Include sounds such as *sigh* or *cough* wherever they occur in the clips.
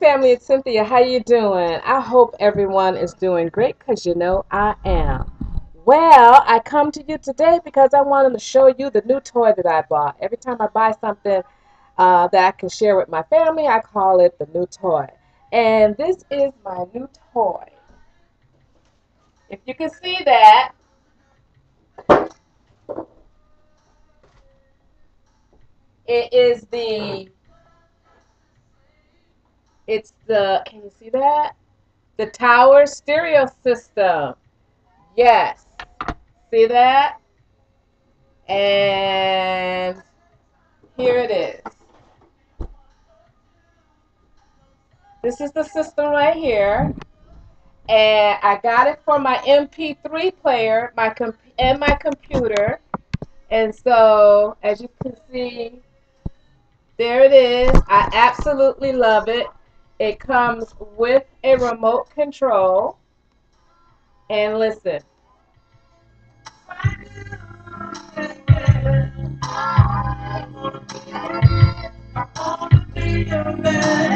family, it's Cynthia. How you doing? I hope everyone is doing great because you know I am. Well, I come to you today because I wanted to show you the new toy that I bought. Every time I buy something uh, that I can share with my family, I call it the new toy. And this is my new toy. If you can see that, it is the it's the, can you see that? The tower stereo system. Yes. See that? And here it is. This is the system right here. And I got it for my MP3 player my and my computer. And so, as you can see, there it is. I absolutely love it. It comes with a remote control. And listen. I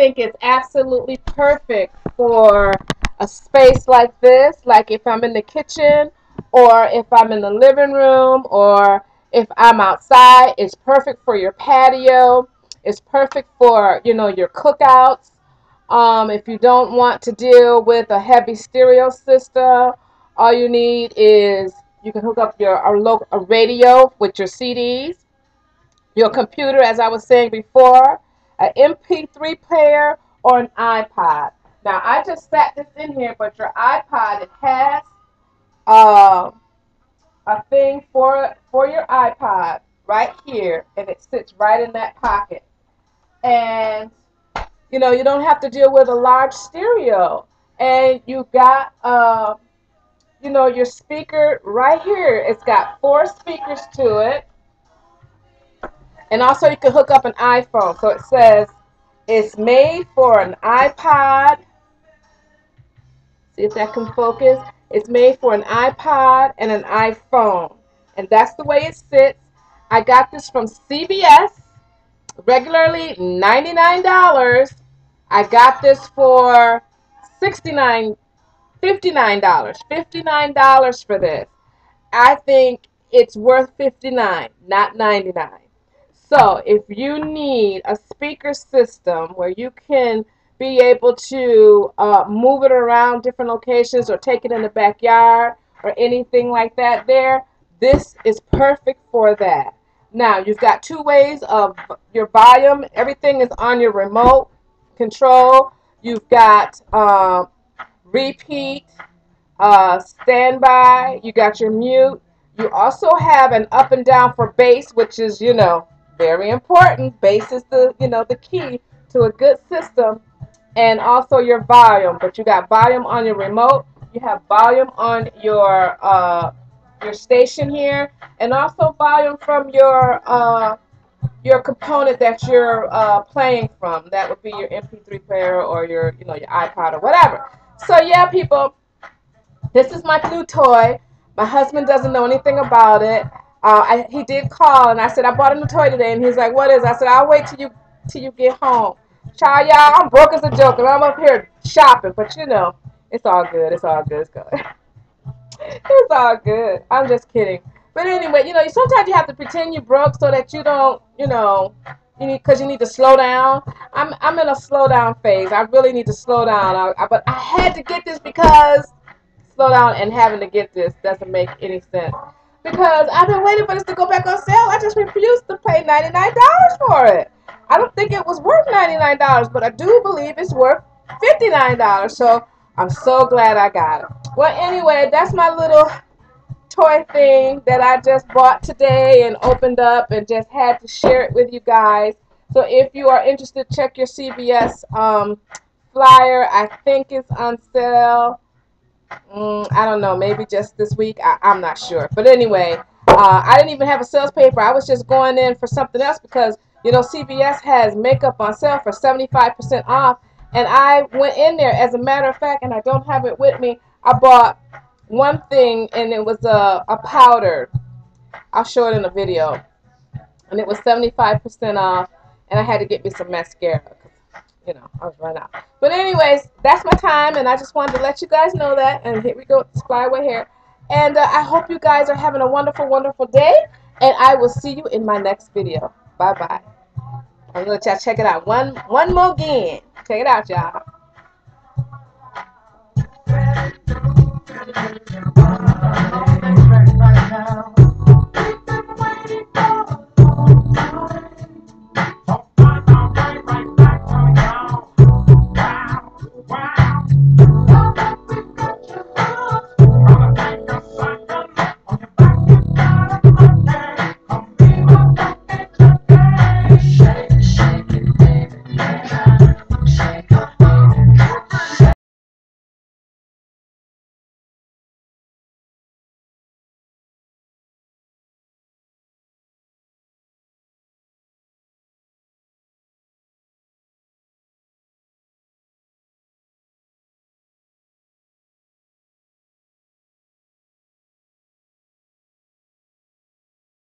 think it's absolutely perfect for a space like this, like if I'm in the kitchen or if I'm in the living room or if I'm outside. It's perfect for your patio. It's perfect for, you know, your cookouts. Um, if you don't want to deal with a heavy stereo system, all you need is you can hook up your a, radio with your CDs, your computer, as I was saying before, an MP3 player, or an iPod. Now, I just sat this in here, but your iPod, it has uh, a thing for, for your iPod right here, and it sits right in that pocket. And, you know, you don't have to deal with a large stereo. And you got, uh, you know, your speaker right here. It's got four speakers to it. And also you can hook up an iPhone. So it says it's made for an iPod. See if that can focus. It's made for an iPod and an iPhone. And that's the way it sits. I got this from CVS. Regularly $99. I got this for $69, $59. $59 for this. I think it's worth 59 not 99 so if you need a speaker system where you can be able to uh, move it around different locations or take it in the backyard or anything like that there, this is perfect for that. Now, you've got two ways of your volume. Everything is on your remote control. You've got uh, repeat, uh, standby. You got your mute. You also have an up and down for bass, which is, you know, very important. Bass is the, you know, the key to a good system. And also your volume. But you got volume on your remote. You have volume on your uh, your station here. And also volume from your uh, your component that you're uh, playing from. That would be your MP3 player or your, you know, your iPod or whatever. So yeah, people, this is my new toy. My husband doesn't know anything about it uh, I, he did call and I said I bought him a toy today. And he's like what is it? I said I'll wait till you till you get home. Child y'all I'm broke as a joke and I'm up here shopping but you know it's all good it's all good it's good *laughs* it's all good. I'm just kidding. But anyway you know sometimes you have to pretend you're broke so that you don't you know you need because you need to slow down. I'm, I'm in a slow down phase. I really need to slow down. I, I, but I had to get this because slow down and having to get this doesn't make any sense because I've been waiting for this to go back on sale. I just refused to pay $99 for it. I don't think it was worth $99, but I do believe it's worth $59. So I'm so glad I got it. Well, anyway, that's my little toy thing that I just bought today and opened up and just had to share it with you guys. So if you are interested, check your CVS um, flyer. I think it's on sale Mm, I don't know, maybe just this week. I, am not sure. But anyway, uh, I didn't even have a sales paper. I was just going in for something else because, you know, CVS has makeup on sale for 75% off. And I went in there, as a matter of fact, and I don't have it with me. I bought one thing, and it was a, a powder. I'll show it in a video. And it was 75% off, and I had to get me some mascara you know, I was run out. But anyways, that's my time, and I just wanted to let you guys know that. And here we go with flyaway hair. And uh, I hope you guys are having a wonderful, wonderful day. And I will see you in my next video. Bye-bye. I'm going to let y'all check it out one, one more again. Check it out, y'all.